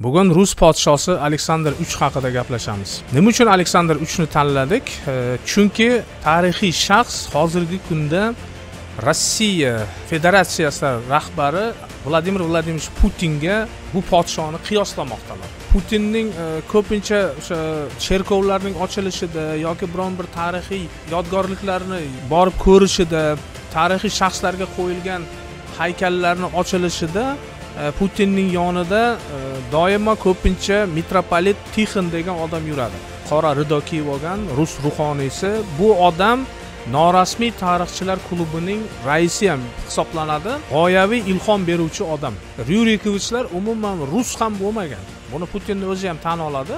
bugun rus podshosi aleksandr uch haqida gaplashamiz. Nima uchun aleksandr uchni tanladik? Chunki tarixiy shaxs hozirgi kunda rossiya federatsiyasi rahbari vladimir vladimirovich putinga bu podshoni qiyoslamoqdalar putinning e, ko'pincha o'sha cherkovlarning ochilishida yoki biron bir tarixiy yodgorliklarni borib ko'rishida tarixiy shaxslarga qo'yilgan haykallarni ochilishida Э, putinning yonida э, doimo ko'pincha mitropolit tixin degan odam yuradi. Qora rido kiyib olgan rus ruhoniysi. Bu odam norasmiy tarixchilar klubining raisi ham hisoblanadi. G'oyaviy ilhom beruvchi odam. Ryurikovichlar umuman rus ham bo'lmagan. Buni putinni o'zi ham tan oladi.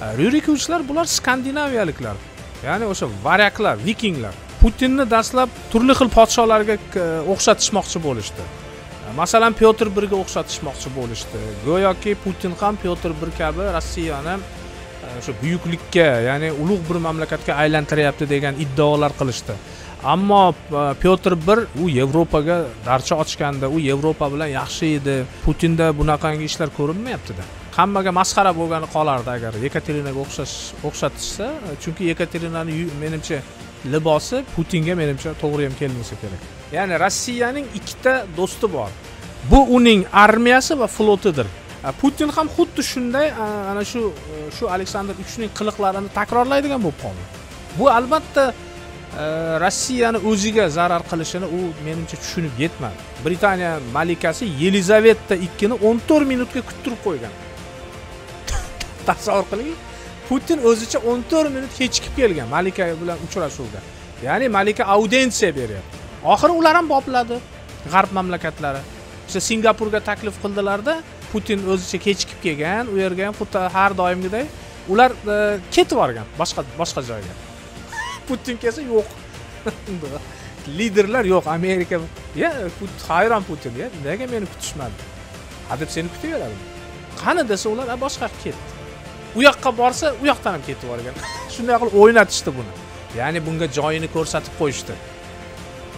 Э, Ryurikovichlar bular skandinaviyaliklar. Ya'ni o'sha varyaklar vikinglar. Putinni dastlab turli xil podsholarga o'xshatishmoqchi bo'lishdi. Masalan pyotr birga o'xshatishmoqchi bo'lishdi. Go'yoki putin ham pyotr bir kabi rossiyani e, o'sha buyuklikka ya'ni ulug' bir mamlakatga aylantiryapti degan iddaolar qilishdi. Ammo e, pyotr bir u yevropaga darcha ochganda u yevropa bilan yaxshi edi. Putinda bunaqangi ishlar ko'rinmayaptida. Hammaga masxara bo'lgani qolardi agar yekaterinaga o'xshash o'xshatishsa e, chunki yekaterinani menimcha libosi putinga menimcha to'g'ri ham kelmasa kerak. Ya'ni rossiyaning ikkita do'sti bor. Bu uning armiyasi va flotidir. E, putin ham xuddi shunday e, ana shu e, shu aleksandr uchning qiliqlarini takrorlaydigan bo'lib qoldi. Bu albatta rossiyani o'ziga zarar qilishini u menimcha tushunib yetmadi. Britaniya malikasi yelizaveta ikkini o'n to'rt minutga kuttirib qo'ygan. Tasavvur qiling putin o'zicha o'n to'rt minut kechikib kelgan malika bilan uchrashuvga ya'ni malika audensiya beryapti. Oxiri ular ham bopladi g'arb mamlakatlari. O'sha singapurga taklif qildilarda putin o'zicha kechikib kelgan u yerga ham xuddi har doimgiday ular e, ketib yuborgan boshqa boshqa joyga. Putin kelsa yo'q. Liderlar yo'q amerika ya hayron putin ya nega meni kutishmadi? Hadeb seni kutaveradi qani desa ular boshqa yoqqa ketdi. U yoqqa borsa u yoqdan ham ketib yuborgan. Shunday qilib o'ynatishdi buni. Ya'ni bunga joyini ko'rsatib qo'yishdi.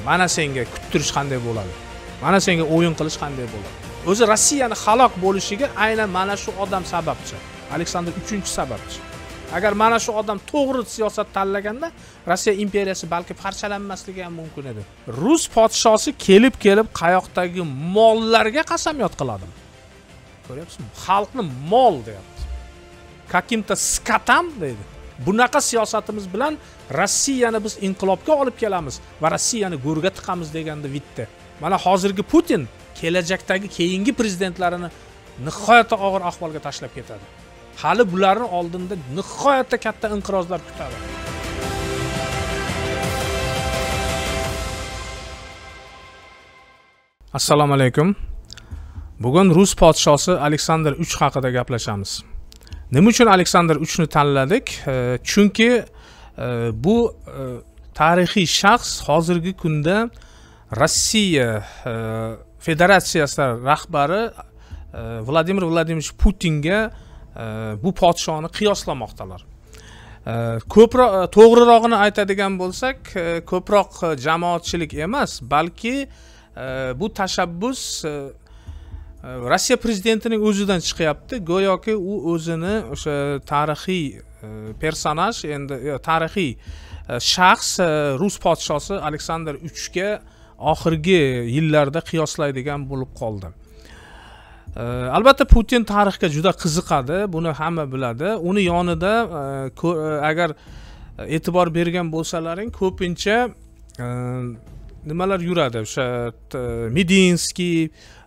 Mana senga kuttirish qanday bo'ladi? Mana senga o'yin qilish qanday bo'ladi? O'zi rossiyani halok bo'lishiga aynan mana shu odam sababchi. Aleksandr uchinchi sababchi. Agar mana shu odam to'g'ri siyosat tanlaganda rossiya imperiyasi balki parchalanmasligi ham mumkin edi. Rus podshosi kelib kelib qayoqdagi mollarga qasamyod qiladi? Ko'ryapsizmi? Xalqni mol deyapti. Каким то skatam deydi. Bunaqa siyosatimiz bilan rossiyani biz inqilobga olib kelamiz va rossiyani go'rga tiqamiz degandi bitta mana hozirgi putin kelajakdagi keyingi prezidentlarini nihoyatda og'ir ahvolga tashlab ketadi. Hali bularni oldinda nihoyatda katta inqirozlar kutadi. Assalomu alaykum. Bugun rus podshosi aleksandr uch haqida gaplashamiz. Nima uchun aleksandr uchni tanladik? E, chunki e, bu e, tarixiy shaxs hozirgi kunda rossiya federatsiyasi rahbari vladimir vladimirovich putinga bu podshoni qiyoslamoqdalar. Ko'proq to'g'rirog'ini aytadigan bo'lsak ko'proq jamoatchilik emas balki bu tashabbus Э, rossiya prezidentining o'zidan chiqyapti go'yoki u o'zini o'sha tarixiy e, personaj endi tarixiy e, shaxs e, rus podshosi aleksandr uchga oxirgi yillarda qiyoslaydigan bo'lib qoldi. Albatta putin tarixga juda qiziqadi buni hamma biladi. Uni yonida agar e'tibor bergan bo'lsalaring ko'pincha nimalar yuradi? O'sha medinskiy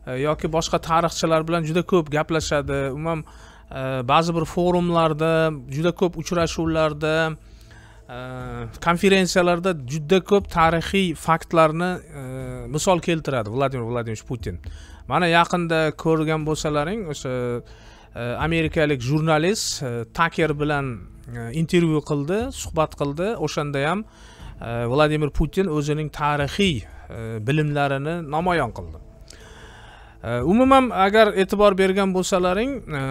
E, yoki boshqa tarixchilar bilan juda ko'p gaplashadi. Umuman e, ba'zi bir forumlarda juda ko'p uchrashuvlarda e, konferensiyalarda juda ko'p tarixiy faktlarni misol keltiradi. Vladimir vladimirovich putin. Mana yaqinda ko'rgan bo'lsalaring o'sha amerikalik jurnalist taker bilan intervyu qildi suhbat qildi. O'shanda ham vladimir putin o'zining tarixiy bilimlarini namoyon qildi. Umuman agar e'tibor bergan bo'lsalaring e,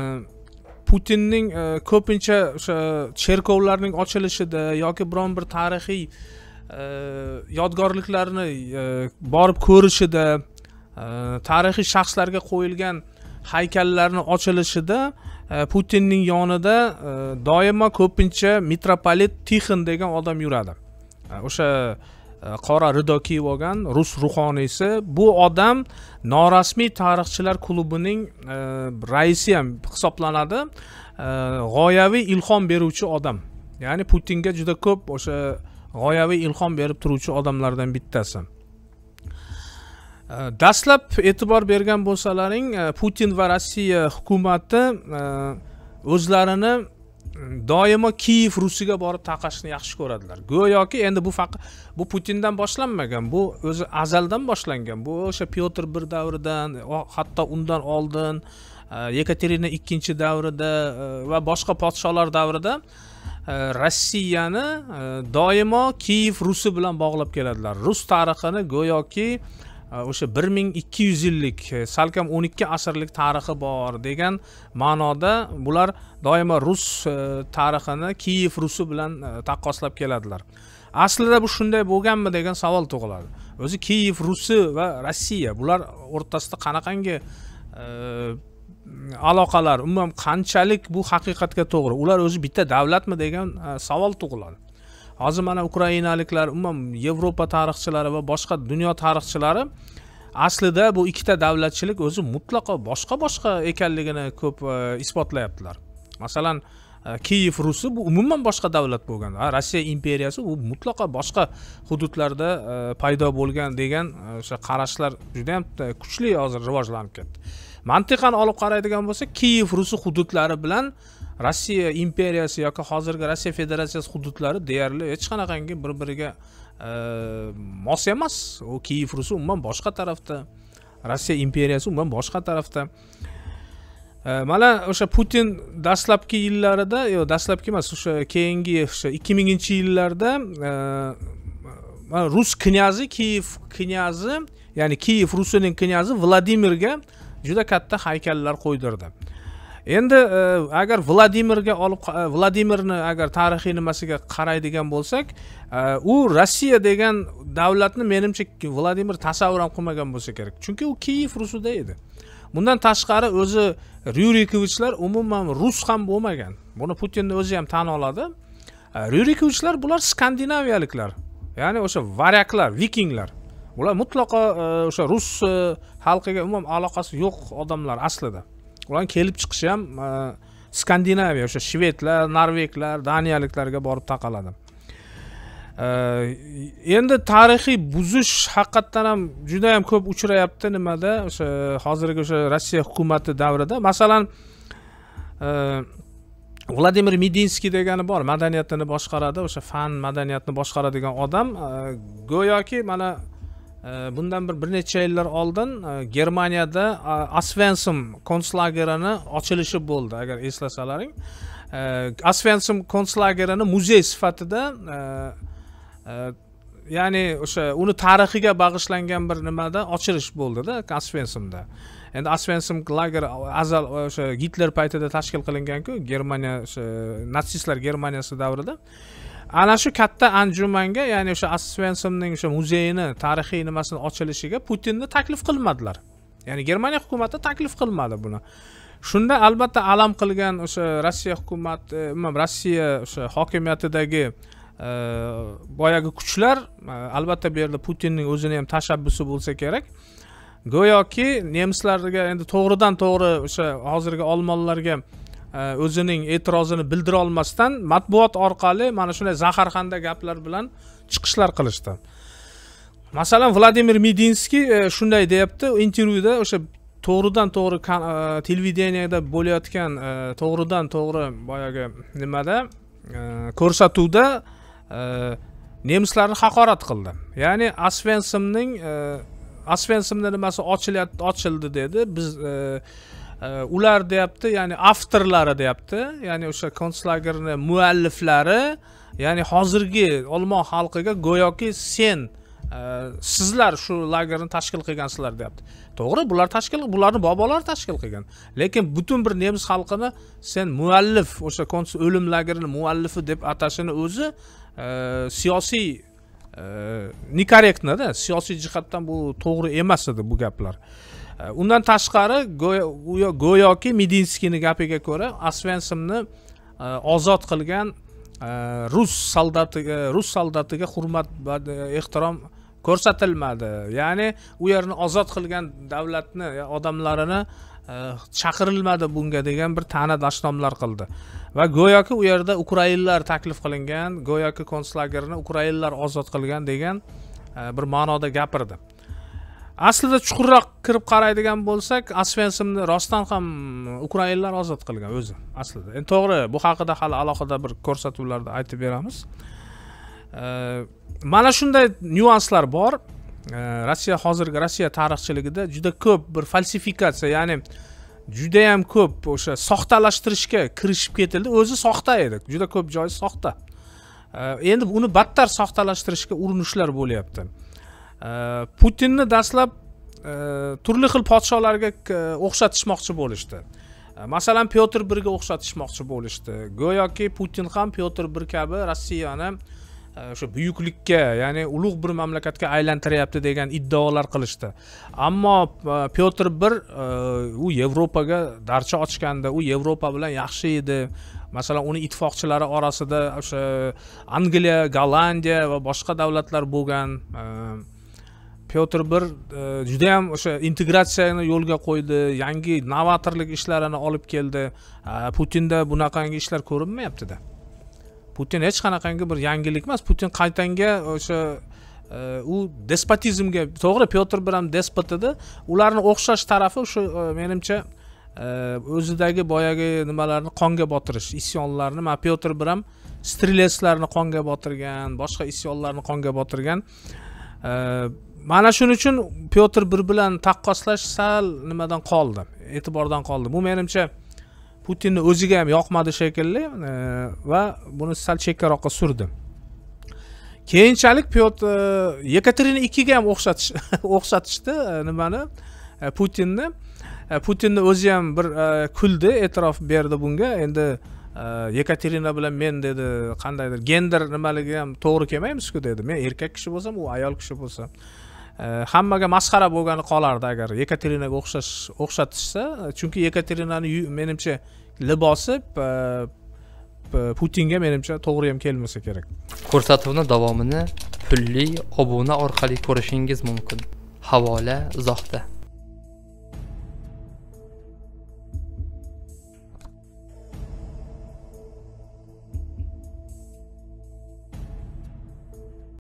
putinning e, ko'pincha o'sha cherkovlarning ochilishida yoki biron bir tarixiy e, yodgorliklarni borib ko'rishida tarixiy shaxslarga qo'yilgan haykallarni ochilishida putinning yonida doimo ko'pincha mitropolit tixin degan odam yuradi. O'sha Э, qora rido kiyib olgan rus ruhoniysi. Bu odam norasmiy tarixchilar klubining e, raisi ham hisoblanadi. E, g'oyaviy ilhom beruvchi odam. Ya'ni putinga juda ko'p o'sha g'oyaviy ilhom berib turuvchi odamlardan bittasi. E, dastlab e'tibor bergan bo'lsalaring e, putin va rossiya hukumati e, o'zlarini doimo kiyev rusiga borib taqashni yaxshi ko'radilar. Go'yoki endi bu faqat bu putindan boshlanmagan bu o'zi azaldan boshlangan. Bu o'sha pyotr bir davridan hatto undan oldin e, yekaterina ikkinchi davrida e, va boshqa podsholar davrida e, rossiyani doimo kiyev rusi bilan bog'lab keladilar. Rus tarixini go'yoki o'sha bir ming ikki yuz yillik e, salkam o'n ikki asrlik tarixi bor degan ma'noda bular doimo rus e, tarixini kiyev rusi bilan e, taqqoslab keladilar. Aslida bu shunday bo'lganmi degan savol tug'iladi. O'zi kiyev rusi va rossiya bular o'rtasida qanaqangi aloqalar umuman qanchalik bu haqiqatga to'g'ri ular o'zi bitta davlatmi degan savol tug'iladi. Hozir mana ukrainaliklar umuman yevropa tarixchilari va boshqa dunyo tarixchilari aslida bu ikkita davlatchilik o'zi mutlaqo boshqa boshqa ekanligini ko'p e, isbotlayaptilar. Masalan e, kiyev rusi bu umuman boshqa davlat bo'lgan. Rossiya imperiyasi u mutlaqo boshqa hududlarda e, paydo bo'lgan degan e, o'sha qarashlar judayam e, kuchli hozir rivojlanib ketdi. Mantiqan olib qaraydigan bo'lsak kiyev rusi hududlari bilan rossiya imperiyasi yoki hozirgi rossiya federatsiyasi hududlari deyarli hech qanaqangi bir biriga e, mos emas. U kiyev rusi umuman boshqa tarafda rossiya imperiyasi umuman boshqa tarafda. E, mana o'sha putin dastlabki yillarida yo dastlabki emas o'sha keyingi o'sha ikki minginchi yillarda e, rus knyazi kiyev knyazi ya'ni kiyev rusining knyazi vladimirga juda katta haykallar qo'ydirdi. Endi e, agar vladimirga olib e, vladimirni agar tarixiy nimasiga qaraydigan bo'lsak e, u rossiya degan davlatni menimcha vladimir tasavvur ham qilmagan bo'lsa kerak. Chunki u kiyev rusida edi. Bundan tashqari o'zi ryurikovichlar umuman rus ham bo'lmagan. Buni putinni o'zi ham tan oladi. Ryurikovichlar bular skandinaviyaliklar. Ya'ni o'sha varyaklar vikinglar. Ular mutlaqo e, o'sha rus e, xalqiga umuman aloqasi yo'q odamlar aslida. Ularni kelib chiqishi ham e, skandinaviya o'sha shvedlar norveglar daniyaliklarga borib taqaladi. Endi tarixiy buzish haqiqatdan ham juda yam ko'p uchrayapti nimada? O'sha hozirgi o'sha rossiya hukumati davrida. Masalan vladimir medinskiy degani bor madaniyatini boshqaradi o'sha fan madaniyatni boshqaradigan odam go'yoki mana bundan bir bir necha yillar oldin e, germaniyada e, asvensim konslagerini ochilishi bo'ldi agar eslasalaring. E, asvensim konslagerini muzey sifatida ya'ni o'sha uni tarixiga bag'ishlangan bir nimada ochilish bo'ldida asvensimda endi asvensim lager azal o'sha gitler paytida tashkil qilinganku germaniya o'sha natsistlar germaniyasi davrida. Ana shu katta anjumanga ya'ni o'sha osvensimning o'sha muzeyini tarixiy nimasini ochilishiga putinni taklif qilmadilar. Ya'ni germaniya hukumati taklif qilmadi buni. Shunda albatta alam qilgan o'sha rossiya hukumati e, umuman rossiya o'sha hokimiyatidagi e, boyagi kuchlar e, albatta bu yerda putinning o'zini ham tashabbusi bo'lsa kerak. Go'yoki nemislarga endi to'g'ridan to'g'ri o'sha hozirgi olmonlarga Э, o'zining e'tirozini bildira olmasdan matbuot orqali mana shunday zaharxanda gaplar bilan chiqishlar qilishdi. Masalan vladimir medinskiy e, shunday deyapti intervyuda o'sha to'g'ridan to'g'ri e, televideniyada bo'layotgan e, to'g'ridan to'g'ri boyagi nimada? Ko'rsatuvda nemislarni haqorat qildi. Ya'ni asvensimning asvensimni nimasi ochilyapti ochildi dedi. Biz ular deyapti ya'ni avtorlari deyapti. Ya'ni o'sha konslagerni mualliflari ya'ni hozirgi olmon xalqiga go'yoki sen e, sizlar shu lagerni tashkil qilgansizlar deyapti. To'g'ri bular tashkil bularni bobolari tashkil qilgan. Lekin butun bir nemis xalqini sen muallif o'sha o'lim lagerini muallifi deb atashini o'zi e, siyosiy e, nekorrektnida siyosiy jihatdan bu to'g'ri emas edi bu gaplar. Э, undan tashqari go'yoki medinskiyni gapiga ko'ra osvensimni e, ozod qilgan e, rus soldatiga rus soldatiga hurmat e, ehtirom ko'rsatilmadi. Ya'ni u yerni ozod qilgan davlatni odamlarini chaqirilmadi bunga degan bir ta'na dashnomlar qildi. Va go'yoki u yerda ukrainlar taklif qilingan go'yoki konslagerni ukrainlar ozod qilgan degan bir ma'noda gapirdi. Aslida chuqurroq kirib qaraydigan bo'lsak osvensimni rostdan ham ukrainlar ozod qilgan o'zi aslida. Endi to'g'ri bu haqida hali alohida bir ko'rsatuvlarda aytib beramiz. Mana shunday nyuanslar bor. Rossiya hozirgi rossiya tarixchiligida juda ko'p bir falsifikatsiya ya'ni judayam ko'p o'sha soxtalashtirishga kirishib ketildi. O'zi soxta edi juda ko'p joyi soxta. Endi uni battar soxtalashtirishga urinishlar bo'lyapti. Э, putinni dastlab э, turli xil podsholarga e, o'xshatishmoqchi bo'lishdi. Э, masalan pyotr birga o'xshatishmoqchi bo'lishdi. Go'yoki putin ham pyotr bir kabi rossiyani e, o'sha buyuklikka ya'ni ulug' bir mamlakatga aylantiryapti degan iddaolar qilishdi. Ammo e, pyotr bir u yevropaga darcha ochgandi u yevropa bilan yaxshi edi. Masalan uni ittifoqchilari orasida o'sha angliya gollandiya va boshqa davlatlar bo'lgan pyotr bir e, judayam o'sha integratsiyani yo'lga qo'ydi yangi novatorlik ishlarini olib keldi. Putinda bunaqangi ishlar ko'rinmayaptida. Putin hech qanaqangi bir yangilik emas. Putin qaytanga o'sha e, u despotizmga to'g'ri pyotr bir ham despot edi. Ularni o'xshash tarafi shu e, menimcha o'zidagi boyagi nimalarni qonga botirish isyonlarni mana pyotr bir ham streletslarni qonga botirgan boshqa isyonlarni qonga botirgan. Mana shuning uchun pyotr bir bilan taqqoslash sal nimadan qoldi e'tibordan qoldi bu menimcha putinni o'ziga ham yoqmadi shekilli e, va buni sal chekkaroqqa surdi keyinchalik pyotr e, yekaterina ikkiga ham o'xshatish o'xshatishdi e, nimani? E, putinni. Putinni o'zi ham bir kuldi e'tirof berdi bunga. Endi yekaterina bilan men dedi qandaydir gender nimaligi ham to'g'ri kelmaymizku dedi. Men erkak kishi bo'lsam u ayol kishi bo'lsa. Э, hammaga masxara bo'lgani qolardi agar yekaterinaga o'xshash o'xshatishsa chunki yekaterinani menimcha libosi e, putinga menimcha to'g'ri ham kelmasa kerak. Ko'rsatuvni davomini pulli obuna orqali ko'rishingiz mumkin. Havola izohda